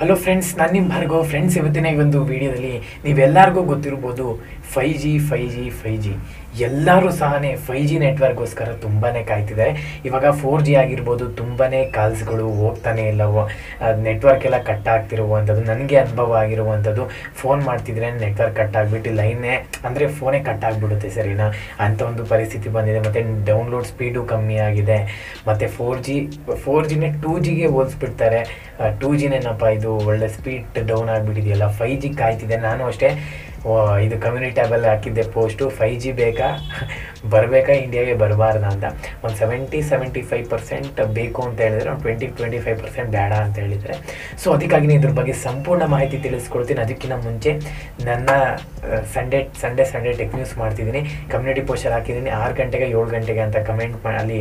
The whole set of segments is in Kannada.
ಹಲೋ ಫ್ರೆಂಡ್ಸ್ ನಾನು ನಿಮ್ಮ ಭಾರ್ಗೋ ಫ್ರೆಂಡ್ಸ್ ಇವತ್ತಿನ ಈ ಒಂದು ವಿಡಿಯೋದಲ್ಲಿ ನೀವೆಲ್ಲರಿಗೂ ಗೊತ್ತಿರ್ಬೋದು five G five G five G ಎಲ್ಲರೂ ಸಹ ಫೈ ಜಿ ನೆಟ್ವರ್ಕ್ಗೋಸ್ಕರ ತುಂಬಾ ಕಾಯ್ತಿದ್ದಾರೆ ಇವಾಗ ಫೋರ್ ಜಿ ಆಗಿರ್ಬೋದು ತುಂಬಾ ಕಾಲ್ಸ್ಗಳು ಹೋಗ್ತಾನೆ ಇಲ್ಲವೋ ನೆಟ್ವರ್ಕ್ ಎಲ್ಲ ಕಟ್ ಆಗ್ತಿರುವಂಥದ್ದು, ನನಗೆ ಅನುಭವ ಆಗಿರುವಂಥದ್ದು ಫೋನ್ ಮಾಡ್ತಿದ್ರೆ ನೆಟ್ವರ್ಕ್ ಕಟ್ ಆಗಿಬಿಟ್ಟು ಲೈನೇ ಅಂದರೆ ಫೋನೇ ಕಟ್ ಆಗಿಬಿಡುತ್ತೆ, ಸರಿನಾ? ಅಂಥ ಒಂದು ಪರಿಸ್ಥಿತಿ ಬಂದಿದೆ. ಮತ್ತು ಡೌನ್ಲೋಡ್ ಸ್ಪೀಡು ಕಮ್ಮಿ ಆಗಿದೆ. ಮತ್ತು ಫೋರ್ ಜಿ ಫೋರ್ ಜಿನೇ ಟೂ ಜಿಗೆ ಹೋಲಿಸ್ಬಿಡ್ತಾರೆ. ಟೂ ಜಿನೇನಪ್ಪ ಇದು ಒಳ್ಳೆ ಸ್ಪೀಡ್ ಡೌನ್ ಆಗಿಬಿಟ್ಟಿದೆಯಲ್ಲ ಫೈ ಜಿ ಕಾಯ್ತಿದೆ ನಾನು ಅಷ್ಟೇ ಇದು ಕಮ್ಯುನಿಟಿ ಟ್ಯಾಬಲ್ಲಿ ಹಾಕಿದ್ದೆ ಪೋಸ್ಟು ಫೈ ಜಿ ಬೇಕಾ? ಬರಬೇಕಾ ಇಂಡಿಯಾಗೆ ಬರಬಾರ್ದ ಅಂತ. ಒಂದು ಸೆವೆಂಟಿ ಸೆವೆಂಟಿ ಫೈವ್ ಪರ್ಸೆಂಟ್ ಬೇಕು ಅಂತ ಹೇಳಿದರೆ ಒಂದು ಟ್ವೆಂಟಿ ಟ್ವೆಂಟಿ ಫೈವ್ ಪರ್ಸೆಂಟ್ ಬೇಡ ಅಂತ ಹೇಳಿದರೆ. ಸೊ ಅದಕ್ಕಾಗಿನೇ ಇದ್ರ ಬಗ್ಗೆ ಸಂಪೂರ್ಣ ಮಾಹಿತಿ ತಿಳಿಸ್ಕೊಡ್ತೀನಿ. ಅದಕ್ಕಿಂತ ಮುಂಚೆ ನನ್ನ Sunday Sunday Sunday tech news ಮಾಡ್ತಿದ್ದೀನಿ. ಕಮ್ಯುನಿಟಿ ಪೋಸ್ಟಲ್ಲಿ ಹಾಕಿದ್ದೀನಿ. ಆರು ಗಂಟೆಗೆ, ಏಳು ಗಂಟೆಗೆ ಅಂತ ಕಮೆಂಟ್ ಅಲ್ಲಿ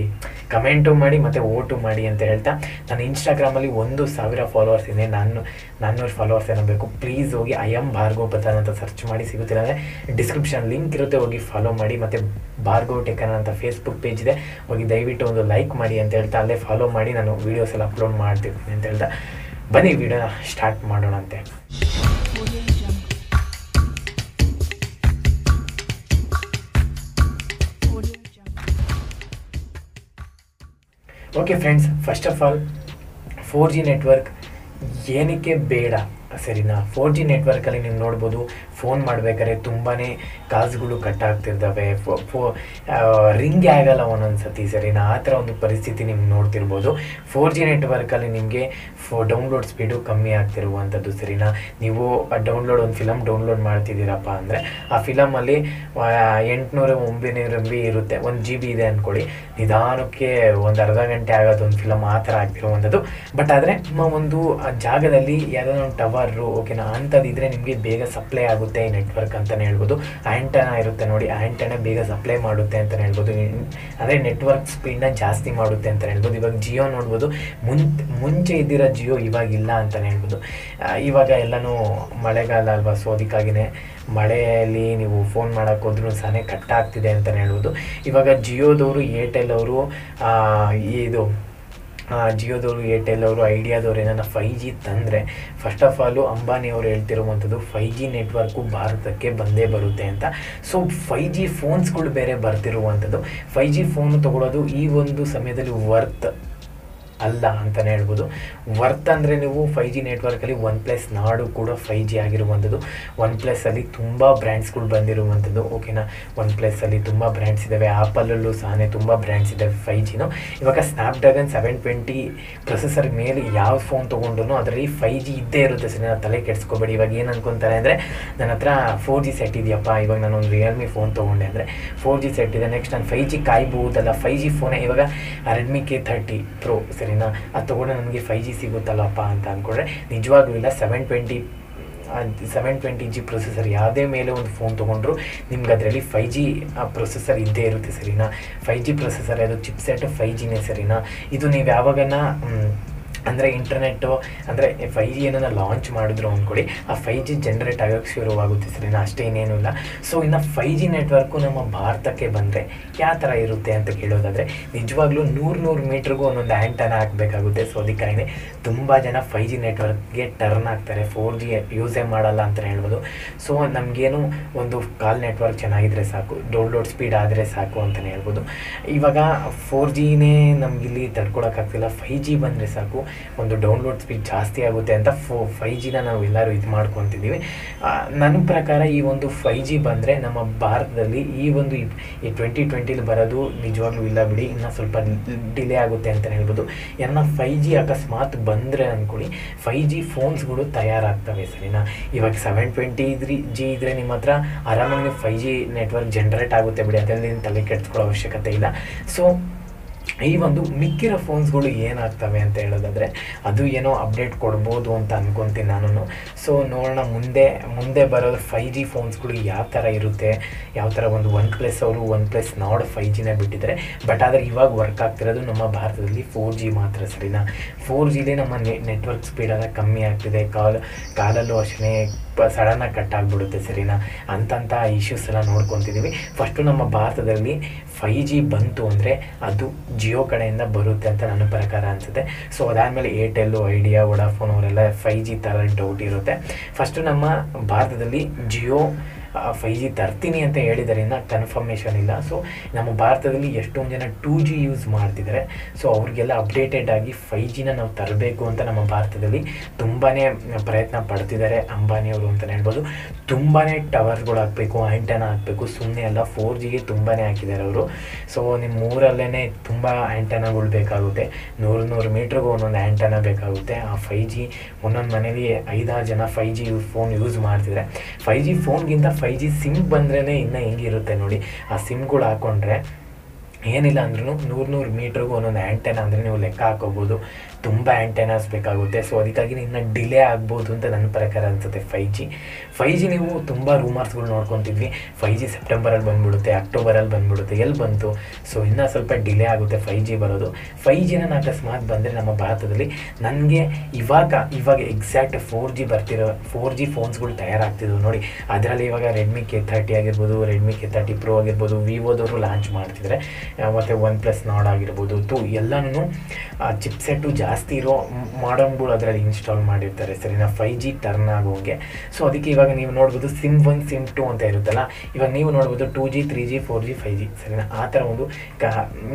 ಕಮೆಂಟು ಮಾಡಿ ಮತ್ತು ಓಟು ಮಾಡಿ ಅಂತ ಹೇಳ್ತಾ. ನಾನು ಇನ್ಸ್ಟಾಗ್ರಾಮಲ್ಲಿ ಒಂದು ಸಾವಿರ ಫಾಲೋವರ್ಸ್ ಇದೆ. ನಾನು, ನಾನ್ನೂರು ಫಾಲೋವರ್ಸ್ ಏನೋ ಬೇಕು. ಪ್ಲೀಸ್ ಹೋಗಿ ಐ ಎಂ ಭಾರ್ಗವ್ ಅಂತ ಸರ್ಚ್ ಮಾಡಿ ಸಿಗುತ್ತಿಲ್ಲ. ಅಂದರೆ ಡಿಸ್ಕ್ರಿಪ್ಷನ್ ಲಿಂಕ್ ಇರುತ್ತೆ, ಹೋಗಿ ಫಾಲೋ ಮಾಡಿ. ಮತ್ತು ಭಾರ್ಗವ್ ಟೆಕನ್ ಅಂತ ಫೇಸ್ಬುಕ್ ಪೇಜ್ ಇದೆ. ಹೋಗಿ ದಯವಿಟ್ಟು ಒಂದು ಲೈಕ್ ಮಾಡಿ ಅಂತ ಹೇಳ್ತಾ, ಅಲ್ಲೇ ಫಾಲೋ ಮಾಡಿ. ನಾನು ವೀಡಿಯೋಸ್ ಎಲ್ಲ ಅಪ್ಲೋಡ್ ಮಾಡ್ತಿರ್ತೀನಿ ಅಂತ ಹೇಳ್ತಾ. ಬನ್ನಿ, ವಿಡಿಯೋನ start. Audio Jungle. Okay friends first of all four G network ಏನಕ್ಕೆ ಬೇಡ? ಸರಿನಾ? ಫೋರ್ ಜಿ ನೆಟ್ವರ್ಕಲ್ಲಿ ನೀವು ನೋಡ್ಬೋದು ಫೋನ್ ಮಾಡಬೇಕಾದ್ರೆ ತುಂಬಾ ಕಾಸುಗಳು ಕಟ್ ಆಗ್ತಿರ್ತವೆ. ಫೋ ರಿಂಗೇ ಆಗಲ್ಲ ಒಂದೊಂದು ಸತಿ ಸರಿನಾ ಆ ಥರ ಒಂದು ಪರಿಸ್ಥಿತಿ ನಿಮ್ಗೆ ನೋಡ್ತಿರ್ಬೋದು. ಫೋರ್ ಜಿ ನೆಟ್ವರ್ಕಲ್ಲಿ ನಿಮಗೆ ಫೋ, ಡೌನ್ಲೋಡ್ ಸ್ಪೀಡು ಕಮ್ಮಿ ಆಗ್ತಿರುವಂಥದ್ದು ಸರಿನಾ? ನೀವು ಡೌನ್ಲೋಡ್, ಒಂದು ಫಿಲಮ್ ಡೌನ್ಲೋಡ್ ಮಾಡ್ತಿದ್ದೀರಪ್ಪ ಅಂದರೆ, ಆ ಫಿಲಮಲ್ಲಿ ಎಂಟುನೂರು ಒಂಬೈನೂರು ಎಂ ಬಿ ಇರುತ್ತೆ. ಒಂದು ಜಿ ಬಿ ಇದೆ ಅಂದ್ಕೊಳ್ಳಿ ನಿಧಾನಕ್ಕೆ ಒಂದು ಅರ್ಧ ಗಂಟೆ ಆಗೋದು ಒಂದು ಫಿಲಮ್ ಆ ಥರ ಆಗ್ತಿರುವಂಥದ್ದು. ಬಟ್ ಆದರೆ ನಿಮ್ಮ ಒಂದು ಜಾಗದಲ್ಲಿ ಯಾವ್ದಾದ್ರು ಒಂದು ಟವರು ಓಕೆನಾ, ಅಂಥದ್ದಿದ್ರೆ ನಿಮಗೆ ಬೇಗ ಸಪ್ಲೈ ಆಗುತ್ತೆ. ಈ ನೆಟ್ವರ್ಕ್ ಅಂತಲೇ ಹೇಳ್ಬೋದು. ಆ್ಯಂಟನ ಇರುತ್ತೆ ನೋಡಿ ಆ್ಯಂಟನ ಬೇಗ ಸಪ್ಲೈ ಮಾಡುತ್ತೆ ಅಂತಲೇ ಹೇಳ್ಬೋದು. ಅಂದರೆ ನೆಟ್ವರ್ಕ್ ಸ್ಪೀಡ್ನ ಜಾಸ್ತಿ ಮಾಡುತ್ತೆ ಅಂತಲೇ ಹೇಳ್ಬೋದು. ಇವಾಗ ಜಿಯೋ ನೋಡ್ಬೋದು, ಮುನ್, ಮುಂಚೆ ಇದ್ದಿರೋ ಜಿಯೋ ಇವಾಗಿಲ್ಲ ಅಂತಲೇ ಹೇಳ್ಬೋದು. ಇವಾಗ ಎಲ್ಲನೂ ಮಳೆಗಾಲ ಅಲ್ವಾ ಸೊ ಅದಕ್ಕಾಗಿನೇ ಮಳೆಯಲ್ಲಿ ನೀವು ಫೋನ್ ಮಾಡೋಕ್ಕೆ ಹೋದ್ರೂ ಸಹನೆ ಕಟ್ ಆಗ್ತಿದೆ ಅಂತಲೇ ಹೇಳ್ಬೋದು. ಇವಾಗ ಜಿಯೋದವರು, ಏರ್ಟೆಲ್ ಅವರು ಇದು ಜಿಯೋದವರು, ಏರ್ಟೆಲ್ ಅವರು, ಐಡಿಯಾದವ್ರು ಏನಾರ ಫೈ ಜಿ ತಂದರೆ ಫಸ್ಟ್ ಆಫ್ ಆಲು ಅಂಬಾನಿ ಅವರು ಹೇಳ್ತಿರುವಂಥದ್ದು ಫೈ ಜಿ ನೆಟ್ವರ್ಕು ಭಾರತಕ್ಕೆ ಬಂದೇ ಬರುತ್ತೆ ಅಂತ. ಸೊ ಫೈ ಜಿ ಫೋನ್ಸ್ಗಳು ಬೇರೆ ಬರ್ತಿರುವಂಥದ್ದು. ಫೈ ಜಿ ಫೋನ್ ತೊಗೊಳೋದು ಈ ಒಂದು ಸಮಯದಲ್ಲಿ ವರ್ತ್ ಅಲ್ಲ ಅಂತಲೇ ಹೇಳ್ಬೋದು. ವರ್ತ್ ಅಂದರೆ ನೀವು ಫೈ ಜಿ ನೆಟ್ವರ್ಕಲ್ಲಿ ಒನ್ ಪ್ಲಸ್ ನಾಡು ಕೂಡ ಫೈ ಜಿ ಆಗಿರುವಂಥದ್ದು. ಒನ್ ಪ್ಲಸ್ಸಲ್ಲಿ ತುಂಬ ಬ್ರ್ಯಾಂಡ್ಸ್ಗಳು ಬಂದಿರುವಂಥದ್ದು. ಓಕೆನಾ ಒನ್ ಪ್ಲಸ್ಸಲ್ಲಿ ತುಂಬ ಬ್ರ್ಯಾಂಡ್ಸ್ ಇದ್ದಾವೆ ಆ್ಯಪಲಲ್ಲೂ ಸಹನೆ ತುಂಬ ಬ್ರ್ಯಾಂಡ್ಸ್ ಇದ್ದಾವೆ ಫೈ ಜಿನು ಇವಾಗ ಸ್ನ್ಯಾಪ್ಡ್ರ್ಯಾಗನ್ ಸೆವೆನ್ ಟ್ವೆಂಟಿ ಪ್ರೊಸೆಸರ್ ಮೇಲೆ ಯಾವ ಫೋನ್ ತೊಗೊಂಡ್ರು ಅದರಲ್ಲಿ ಫೈ ಜಿ ಇದ್ದೇ ಇರುತ್ತೆ ಸರ್. ನಾನು ತಲೆ ಕೆಡಿಸ್ಕೋಬೇಡಿ. ಇವಾಗ ಏನು ಅನ್ಕೊಂತಾರೆ ಅಂದರೆ ನನ್ನ ಹತ್ರ ಫೋರ್ ಜಿ ಸೆಟ್ ಇದೆಯಪ್ಪ. ಇವಾಗ ನಾನು ಒಂದು ರಿಯಲ್ಮಿ ಫೋನ್ ತೊಗೊಂಡೆ ಅಂದರೆ ಫೋರ್ ಜಿ ಸೆಟ್ ಇದೆ. ನೆಕ್ಸ್ಟ್ ನಾನು ಫೈ ಜಿ ಕಾಯ್ಬಹುದಲ್ಲ ಫೈ ಜಿ ಫೋನೇ ಇವಾಗ ರೆಡ್ಮಿ ಕೆ ಥರ್ಟಿ ಪ್ರೋ ಸರಿನಾ? ಅದು ತೊಗೊಂಡ್ರೆ ನನಗೆ ಫೈ ಜಿ ಸಿಗುತ್ತಲ್ಲಪ್ಪ ಅಂತ ಅಂದ್ಕೊಂಡ್ರೆ ನಿಜವಾಗ್ಲೂ ಇಲ್ಲ seven twenty seven twenty G processor ಯಾವುದೇ ಮೇಲೆ ಒಂದು ಫೋನ್ ತೊಗೊಂಡ್ರು ನಿಮ್ಗೆ ಅದರಲ್ಲಿ ಫೈ ಜಿ ಪ್ರೊಸೆಸರ್ ಇದ್ದೇ ಇರುತ್ತೆ ಸರಿನಾ? ಫೈ ಜಿ ಪ್ರೊಸೆಸರ್ ಅದು ಚಿಪ್ಸೆಟ್ ಫೈ ಜಿನೇ ಸರಿನಾ? ಇದು ನೀವು ಯಾವಾಗನ ಅಂದರೆ ಇಂಟರ್ನೆಟ್ಟು ಅಂದರೆ ಫೈ ಜಿ ಏನನ್ನು ಲಾಂಚ್ ಮಾಡಿದ್ರು ಅಂದ್ಕೊಡಿ ಆ ಫೈ ಜಿ ಜನ್ರೇಟ್ ಆಗೋಕ್ಕೆ ಶುರುವಾಗುತ್ತೆ ಸರಿನಾ? ಅಷ್ಟೇ ಇನ್ನೇನು ಇಲ್ಲ. ಸೊ ಇನ್ನು ಫೈ ಜಿ ನೆಟ್ವರ್ಕು ನಮ್ಮ ಭಾರತಕ್ಕೆ ಬಂದರೆ ಯಾವ ಥರ ಇರುತ್ತೆ ಅಂತ ಕೇಳೋದಾದರೆ, ನಿಜವಾಗ್ಲೂ ನೂರು ನೂರು ಮೀಟ್ರಿಗೂ ಒಂದೊಂದು ಆ್ಯಂಟನ ಹಾಕಬೇಕಾಗುತ್ತೆ. ಸೊ ಅದಕ್ಕಾಗಿ ತುಂಬ ಜನ ಫೈ ಜಿ ನೆಟ್ವರ್ಕ್ಗೆ ಟರ್ನ್ ಆಗ್ತಾರೆ. ಫೋರ್ ಜಿ ಯೂಸೇ ಮಾಡಲ್ಲ ಅಂತ ಹೇಳ್ಬೋದು. ಸೊ ನಮಗೇನು ಒಂದು ಕಾಲ್ ನೆಟ್ವರ್ಕ್ ಚೆನ್ನಾಗಿದ್ರೆ ಸಾಕು ಡೌನ್ಲೋಡ್ ಸ್ಪೀಡ್ ಆದರೆ ಸಾಕು ಅಂತಲೇ ಹೇಳ್ಬೋದು. ಇವಾಗ ಫೋರ್ ಜಿನೇ ನಮಗಿಲ್ಲಿ ತಡ್ಕೊಳಕ್ಕಾಗ್ತಿಲ್ಲ. ಫೈ ಜಿ ಬಂದರೆ ಸಾಕು. ಒಂದು ಡೌನ್ಲೋಡ್ ಸ್ಪೀಡ್ ಜಾಸ್ತಿ ಆಗುತ್ತೆ ಅಂತ ಫೋ ಫೈ ಜಿನ ನಾವು ಎಲ್ಲರೂ ಇದು ಮಾಡ್ಕೊತಿದ್ದೀವಿ. ನನ್ನ ಪ್ರಕಾರ ಈ ಒಂದು ಫೈ ಜಿ ಬಂದರೆ ನಮ್ಮ ಭಾರತದಲ್ಲಿ ಈ ಒಂದು ಈ ಟ್ವೆಂಟಿ ಟ್ವೆಂಟಿಲಿ ಬರೋದು ನಿಜವಾಗ್ಲೂ ಇಲ್ಲ ಬಿಡಿ. ಇನ್ನೂ ಸ್ವಲ್ಪ ಡಿಲೇ ಆಗುತ್ತೆ ಅಂತಲೇ ಹೇಳ್ಬೋದು. ಏನೋ ಫೈ ಜಿ ಅಕಸ್ಮಾತ್ ಬಂದರೆ ಅಂದ್ಕೊಳ್ಳಿ ಫೈ ಜಿ ಫೋನ್ಸ್ಗಳು ತಯಾರಾಗ್ತವೆ ಸರಿನಾ? ಇವಾಗ ಸೆವೆನ್ ಟ್ವೆಂಟಿ ಇದ್ರಿ ಜಿ ಇದ್ರೆ ನಿಮ್ಮ ಹತ್ರ ಆರಾಮಾಗಿ ಫೈ ಜಿ ನೆಟ್ವರ್ಕ್ ಜನ್ರೇಟ್ ಆಗುತ್ತೆ ಬಿಡಿ. ಅದರಲ್ಲಿ ತಲೆ ಕೆಡ್ಸ್ಕೊಳ್ಳೋ ಅವಶ್ಯಕತೆ ಇಲ್ಲ. ಸೊ ಈ ಒಂದು ಮಿಕ್ಕಿರೋ ಫೋನ್ಸ್ಗಳು ಏನಾಗ್ತವೆ ಅಂತ ಹೇಳೋದಾದರೆ, ಅದು ಏನೋ ಅಪ್ಡೇಟ್ ಕೊಡ್ಬೋದು ಅಂತ ಅಂದ್ಕೊತೀನಿ ನಾನು ಸೊ ನೋಡೋಣ, ಮುಂದೆ ಮುಂದೆ ಬರೋ ಫೈ ಜಿ ಫೋನ್ಸ್ಗಳು ಯಾವ ಥರ ಇರುತ್ತೆ, ಯಾವ ಥರ ಒಂದು ಒನ್ ಪ್ಲಸ್ ಅವರು ಒನ್ ಪ್ಲಸ್ ನಾಡ್ ಫೈ ಜಿನೇ ಬಿಟ್ಟಿದ್ದಾರೆ. ಬಟ್ ಆದರೆ ಇವಾಗ ವರ್ಕ್ ಆಗ್ತಿರೋದು ನಮ್ಮ ಭಾರತದಲ್ಲಿ ಫೋರ್ ಜಿ ಮಾತ್ರ ಸರಿನಾ? ಫೋರ್ ಜಿಲೇ ನಮ್ಮ ನೆಟ್ವರ್ಕ್ ಸ್ಪೀಡ್ ಎಲ್ಲ ಕಮ್ಮಿ ಆಗ್ತಿದೆ. ಕಾಲ್, ಕಾಲಲ್ಲೂ ಅಷ್ಟೇ ಸಡನ್ನಾಗಿ ಕಟ್ ಆಗಿಬಿಡುತ್ತೆ, ಸರಿನಾ? ಅಂತಂಥ ಇಶ್ಯೂಸ್ ಎಲ್ಲ ನೋಡ್ಕೊತಿದ್ದೀವಿ ಫಸ್ಟು ನಮ್ಮ ಭಾರತದಲ್ಲಿ ಫೈ ಜಿ ಬಂತು ಅಂದರೆ ಅದು ಜಿಯೋ ಕಡೆಯಿಂದ ಬರುತ್ತೆ ಅಂತ ನನ್ನ ಪ್ರಕಾರ ಅನಿಸುತ್ತೆ. ಸೊ ಅದಾದಮೇಲೆ ಏರ್ಟೆಲ್ಲು ಐಡಿಯಾ ವೊಡಾಫೋನ್ ಅವರೆಲ್ಲ ಫೈ ಜಿ ಥರ ಡೌಟ್ ಇರುತ್ತೆ. ಫಸ್ಟು ನಮ್ಮ ಭಾರತದಲ್ಲಿ ಜಿಯೋ ಫೈ ಜಿ ತರ್ತೀನಿ ಅಂತ ಹೇಳಿದ್ದರಿಂದ ಕನ್ಫರ್ಮೇಷನ್ ಇಲ್ಲ. ಸೊ ನಮ್ಮ ಭಾರತದಲ್ಲಿ ಎಷ್ಟೊಂದು ಜನ ಟೂ ಜಿ ಯೂಸ್ ಮಾಡ್ತಿದ್ದಾರೆ ಸೊ ಅವ್ರಿಗೆಲ್ಲ ಅಪ್ಡೇಟೆಡ್ ಆಗಿ ಫೈ ಜಿನ ನಾವು ತರಬೇಕು ಅಂತ ನಮ್ಮ ಭಾರತದಲ್ಲಿ ತುಂಬಾ ಪ್ರಯತ್ನ ಪಡ್ತಿದ್ದಾರೆ ಅಂಬಾನಿಯವರು ಅಂತಲೇ ಹೇಳ್ಬೋದು. ತುಂಬಾ ಟವರ್ಸ್ಗಳು ಹಾಕಬೇಕು ಆ್ಯಂಟನ ಹಾಕಬೇಕು ಸುಮ್ಮನೆ ಅಲ್ಲ ಫೋರ್ ಜಿಗೆ ತುಂಬಾ ಹಾಕಿದ್ದಾರೆ ಅವರು. ಸೊ ನಿಮ್ಮ ಊರಲ್ಲೇ ತುಂಬ ಆ್ಯಂಟನಗಳು ಬೇಕಾಗುತ್ತೆ. ನೂರು ನೂರು ಮೀಟ್ರಿಗೂ ಒಂದೊಂದು ಆ್ಯಂಟನ ಬೇಕಾಗುತ್ತೆ. ಆ ಫೈ ಜಿ ಒಂದೊಂದು ಮನೇಲಿ ಐದಾರು ಜನ ಫೈ ಜಿ ಫೋನ್ ಯೂಸ್ ಮಾಡ್ತಿದ್ದಾರೆ ಫೈ ಜಿ ಫೋನ್ಗಿಂತ ಫೈ ಜಿ ಸಿಮ್ ಬಂದ್ರೇ ಇನ್ನೂ ಹೆಂಗಿರುತ್ತೆ ನೋಡಿ. ಆ ಸಿಮ್ಗಳು ಹಾಕ್ಕೊಂಡ್ರೆ ಏನಿಲ್ಲ ಅಂದ್ರೂ ನೂರು ನೂರು ಮೀಟ್ರಿಗೂ ಒಂದೊಂದು ಆ್ಯಂಟೆನ ಅಂದರೆ ನೀವು ಲೆಕ್ಕ ಹಾಕೋಬೋದು. ತುಂಬ ಆ್ಯಂಟೆನಾಸ್ ಬೇಕಾಗುತ್ತೆ. ಸೊ ಅದಕ್ಕಾಗಿ ಇನ್ನು ಡಿಲೇ ಆಗ್ಬೋದು ಅಂತ ನನ್ನ ಪ್ರಕಾರ ಅನಿಸುತ್ತೆ ಫೈ ಜಿ ಫೈ ಜಿ ನೀವು ತುಂಬ ರೂಮರ್ಸ್ಗಳು ನೋಡ್ಕೊತಿದ್ವಿ ಫೈ ಜಿ ಸೆಪ್ಟೆಂಬರಲ್ಲಿ ಬಂದ್ಬಿಡುತ್ತೆ ಅಕ್ಟೋಬರಲ್ಲಿ ಬಂದ್ಬಿಡುತ್ತೆ ಎಲ್ಲಿ ಬಂತು? ಸೊ ಇನ್ನೂ ಸ್ವಲ್ಪ ಡಿಲೇ ಆಗುತ್ತೆ ಫೈ ಜಿ ಬರೋದು. ಫೈ ಜಿನ ಅಕಸ್ಮಾತ್ ಬಂದರೆ ನಮ್ಮ ಭಾರತದಲ್ಲಿ ನನಗೆ ಇವಾಗ ಇವಾಗ ಎಕ್ಸಾಕ್ಟ್ ಫೋರ್ ಜಿ ಬರ್ತಿರೋ ಫೋರ್ ಜಿ ಫೋನ್ಸ್ಗಳು ತಯಾರಾಗ್ತಿದ್ವು ನೋಡಿ. ಅದರಲ್ಲಿ ಇವಾಗ ರೆಡ್ಮಿ ಕೆ ತರ್ಟಿ ಆಗಿರ್ಬೋದು ರೆಡ್ಮಿ ಕೆ ತರ್ಟಿ ಪ್ರೋ ಆಗಿರ್ಬೋದು ವಿವೋದವರು ಲಾಂಚ್ ಮಾಡ್ತಿದ್ದಾರೆ ಮತ್ತು ಒನ್ ಪ್ಲಸ್ ನಾಡ್ ಆಗಿರ್ಬೋದು, ತು ಎಲ್ಲನೂ ಚಿಪ್ಸೆಟ್ಟು ಜಾಸ್ತಿ ಇರೋ ಮಾಡರ್ನ್ಗಳು ಅದರಲ್ಲಿ ಇನ್ಸ್ಟಾಲ್ ಮಾಡಿರ್ತಾರೆ ಸರಿನಾ ಫೈ ಜಿ ಟರ್ನ್ ಆಗೋಂಗೆ. ಸೊ ಅದಕ್ಕೆ ಇವಾಗ ನೀವು ನೋಡ್ಬೋದು ಸಿಮ್ ಒನ್ ಸಿಮ್ ಟು ಅಂತ ಇರುತ್ತಲ್ಲ. ಇವಾಗ ನೀವು ನೋಡ್ಬೋದು two G three G four G five G ಸರಿನಾ? ಆ ಥರ ಒಂದು ಕ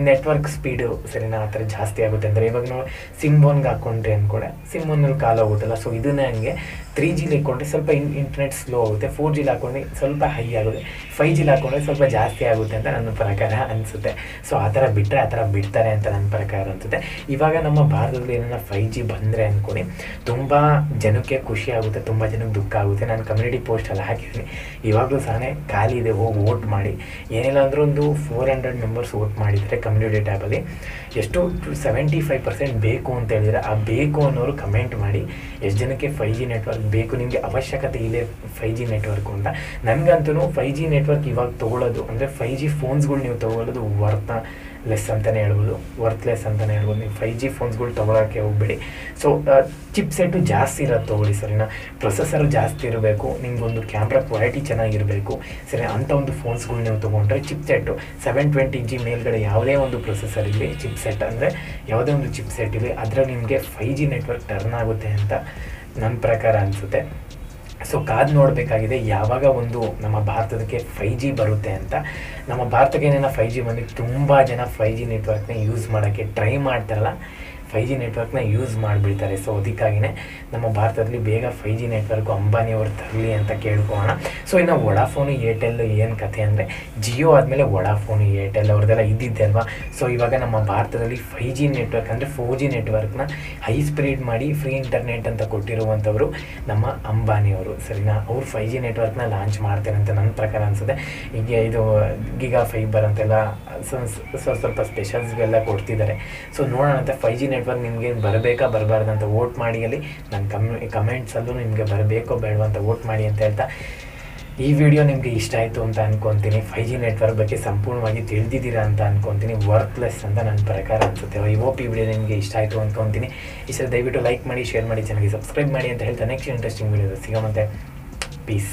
ನೆಟ್ವರ್ಕ್ ಸ್ಪೀಡು ಸರಿನಾ? ಆ ಥರ ಜಾಸ್ತಿ ಆಗುತ್ತೆ. ಅಂದರೆ ಇವಾಗ ನಾವು ಸಿಮ್ ಒನ್ಗೆ ಹಾಕ್ಕೊಂಡ್ರೆ ಅಂದ್ಕೊಂಡೆ ಸಿಮ್ ಒನ್ನಲ್ಲಿ ಕಾಲ್ ಹೋಗುತ್ತಲ್ಲ. ಸೊ ಇದನ್ನೇ ಹಂಗೆ ತ್ರೀ ಜಿಲಿ ಹಾಕ್ಕೊಂಡ್ರೆ ಸ್ವಲ್ಪ ಇನ್ ಇಂಟರ್ನೆಟ್ ಸ್ಲೋ ಆಗುತ್ತೆ ಫೋರ್ ಜಿಲಿ ಹಾಕ್ಕೊಂಡ್ರೆ ಸ್ವಲ್ಪ ಹೈ ಆಗುತ್ತೆ ಫೈ ಜಿಲಿ ಹಾಕ್ಕೊಂಡ್ರೆ ಸ್ವಲ್ಪ ಜಾಸ್ತಿ ಆಗುತ್ತೆ ಅಂತ ನನ್ನ ಪ್ರಕಾರ ಅನಿಸುತ್ತೆ. ಸೊ ಆ ಥರ ಬಿಟ್ಟರೆ ಆ ಥರ ಬಿಡ್ತಾರೆ ಅಂತ ನನ್ನ ಪ್ರಕಾರ ಅನಿಸುತ್ತೆ. ಇವಾಗ ನಮ್ಮ ಭಾರತದಲ್ಲಿ ಏನಾರ ಫೈ ಜಿ ಬಂದರೆ ಅಂದ್ಕೊಳ್ಳಿ ತುಂಬ ಜನಕ್ಕೆ ಖುಷಿ ಆಗುತ್ತೆ, ತುಂಬ ಜನಕ್ಕೆ ದುಃಖ ಆಗುತ್ತೆ. ನಾನು ಕಮ್ಯುನಿಟಿ ಪೋಸ್ಟಲ್ಲಿ ಹಾಕಿದ್ದೀನಿ. ಇವಾಗಲೂ ಸಹನೆ ಖಾಲಿ ಇದೆ, ಹೋಗಿ ವೋಟ್ ಮಾಡಿ. ಏನಿಲ್ಲ ಅಂದರೂ ಒಂದು ಫೋರ್ ಹಂಡ್ರೆಡ್ ಮೆಂಬರ್ಸ್ ವೋಟ್ ಮಾಡಿದರೆ ಕಮ್ಯುನಿಟಿ ಟ್ಯಾಬಲ್ಲಿ ಎಷ್ಟು ಸೆವೆಂಟಿ ಫೈವ್ ಪರ್ಸೆಂಟ್ ಬೇಕು ಅಂತ ಹೇಳಿದರೆ, ಆ ಬೇಕು ಅನ್ನೋರು ಕಮೆಂಟ್ ಮಾಡಿ, ಎಷ್ಟು ಜನಕ್ಕೆ ಫೈ ಜಿ ನೆಟ್ವರ್ಕ್ ಬೇಕು, ನಿಮಗೆ ಅವಶ್ಯಕತೆ ಇದೆ ಫೈ ಜಿ ನೆಟ್ವರ್ಕು ಅಂತ. ನನಗಂತೂ ಫೈ ಜಿ ನೆಟ್ವರ್ಕ್ ಇವಾಗ ತೊಗೊಳ್ಳೋದು ಅಂದರೆ ಫೈ ಜಿ ಫೋನ್ಸ್ಗಳು ನೀವು ತೊಗೊಳ್ಳೋದು ವರ್ತ ಲೆಸ್ ಅಂತಲೇ ಹೇಳ್ಬೋದು. ವರ್ತ್ಲೆಸ್ ಅಂತಲೇ ಹೇಳ್ಬೋದು. ನೀವು ಫೈ ಜಿ ಫೋನ್ಸ್ಗಳು ತೊಗೊಳಕ್ಕೆ ಹೋಗ್ಬೇಡಿ. ಸೊ ಚಿಪ್ ಸೆಟ್ಟು ಜಾಸ್ತಿ ಇರೋದು ತೊಗೊಳ್ಳಿ ಸರಿನಾ ಪ್ರೊಸೆಸರು ಜಾಸ್ತಿ ಇರಬೇಕು, ನಿಮ್ಗೊಂದು ಕ್ಯಾಮ್ರಾ ಕ್ವಾಲಿಟಿ ಚೆನ್ನಾಗಿರಬೇಕು. ಸರಿ ಅಂಥ ಒಂದು ಫೋನ್ಸ್ಗಳು ನೀವು ತೊಗೊಂಡ್ರೆ chip set seven twenty G ಮೇಲ್ಗಡೆ ಯಾವುದೇ ಒಂದು ಪ್ರೊಸೆಸರ್ ಇರಲಿ ಚಿಪ್ ಸೆಟ್ ಅಂದರೆ ಯಾವುದೇ ಒಂದು ಚಿಪ್ ಸೆಟ್ ಇರಲಿ, ಅದರಲ್ಲಿ ನಿಮಗೆ ಫೈ ಜಿ ನೆಟ್ವರ್ಕ್ ಟರ್ನ್ ಆಗುತ್ತೆ ಅಂತ ನನ್ನ ಪ್ರಕಾರ ಅನಿಸುತ್ತೆ. ಸೊ ಕಾದು ನೋಡಬೇಕಾಗಿದೆ ಯಾವಾಗ ಒಂದು ನಮ್ಮ ಭಾರತಕ್ಕೆ ಫೈ ಜಿ ಬರುತ್ತೆ ಅಂತ. ನಮ್ಮ ಭಾರತಕ್ಕೆ ಏನೇನೋ ಫೈ ಜಿ ಬಂದು ತುಂಬ ಜನ ಫೈ ಜಿ ನೆಟ್ವರ್ಕ್ನ ಯೂಸ್ ಮಾಡೋಕ್ಕೆ ಟ್ರೈ ಮಾಡ್ತಾರಲ್ಲ. ಫೈ ಜಿ ನೆಟ್ವರ್ಕ್ನ ಯೂಸ್ ಮಾಡಿಬಿಡ್ತಾರೆ. ಸೊ ಅದಕ್ಕಾಗಿಯೇ ನಮ್ಮ ಭಾರತದಲ್ಲಿ ಬೇಗ ಫೈ ಜಿ ನೆಟ್ವರ್ಕು ಅಂಬಾನಿಯವರು ತರಲಿ ಅಂತ ಕೇಳ್ಕೊಳ್ಳೋಣ. ಸೊ ಇನ್ನು ಒಳಾಫೋನು ಏರ್ಟೆಲ್ ಏನು ಕಥೆ ಅಂದರೆ ಜಿಯೋ ಆದಮೇಲೆ ಒಳಾಫೋನು ಏರ್ಟೆಲ್ ಅವ್ರದ್ದೆಲ್ಲ ಇದ್ದಿದ್ದೆ ಅಲ್ವಾ? ಸೊ ಇವಾಗ ನಮ್ಮ ಭಾರತದಲ್ಲಿ ಫೈ ಜಿ ನೆಟ್ವರ್ಕ್ ಅಂದರೆ ಫೋರ್ ಜಿ ನೆಟ್ವರ್ಕ್ನ ಹೈ ಸ್ಪೀಡ್ ಮಾಡಿ ಫ್ರೀ ಇಂಟರ್ನೆಟ್ ಅಂತ ಕೊಟ್ಟಿರುವಂಥವರು ನಮ್ಮ ಅಂಬಾನಿಯವರು. ಸರಿನಾ? ಅವ್ರು ಫೈ ಜಿ ನೆಟ್ವರ್ಕ್ನ ಲಾಂಚ್ ಮಾಡ್ತಾರೆ ಅಂತ ನನ್ನ ಪ್ರಕಾರ ಅನಿಸುತ್ತೆ. ಹೀಗೆ ಇದು ಗಿಗಾ ಫೈಬರ್ ಅಂತೆಲ್ಲ ಸ್ವ- ಸ್ವ- ಸ್ವಲ್ಪ ಸ್ಪೆಷಲ್ಸ್ಗೆಲ್ಲ ಕೊಡ್ತಿದ್ದಾರೆ. ಸೊ ನೋಡೋಣ ಅಂತ ಫೈ ಜಿ ನೆಟ್ವರ್ಕ್ ನಿಮಗೆ ಬರಬೇಕಾ? ಬರಬಾರ್ದು ಅಂತ ವೋಟ್ ಮಾಡಿ ಅಲ್ಲಿ. ನನ್ನ ಕಮೆ ಕಮೆಂಟ್ಸಲ್ಲೂ ನಿಮಗೆ ಬರಬೇಕೋ ಬೇಡವೋ ಅಂತ ವೋಟ್ ಮಾಡಿ ಅಂತ ಹೇಳ್ತಾ, ಈ ವಿಡಿಯೋ ನಿಮಗೆ ಇಷ್ಟ ಆಯಿತು ಅಂತ ಅನ್ಕೊತೀನಿ. ಫೈ ಜಿ ನೆಟ್ವರ್ಕ್ ಬಗ್ಗೆ ಸಂಪೂರ್ಣವಾಗಿ ತಿಳಿದಿದ್ದೀರಾ ಅಂತ ಅನ್ಕೊತೀನಿ. ವರ್ತ್ಲೆಸ್ ಅಂತ ನನ್ನ ಪ್ರಕಾರ ಅನ್ಸುತ್ತೆ. ಐ ಹೋಪ್ ಈ ವಿಡಿಯೋ ನಿಮಗೆ ಇಷ್ಟ ಆಯಿತು ಅನ್ಕೊತೀನಿ. ಇಷ್ಟ ದಯವಿಟ್ಟು ಲೈಕ್ ಮಾಡಿ ಶೇರ್ ಮಾಡಿ ಚೆನ್ನಾಗಿ ಸಬ್ಸ್ಕ್ರೈಬ್ ಮಾಡಿ ಅಂತ ಹೇಳ್ತಾ ನೆಕ್ಸ್ಟ್ ಇಂಟ್ರೆಸ್ಟಿಂಗ್ ವಿಡಿಯೋ ಸಿಗೋಮಂತೆ ಪೀಸ್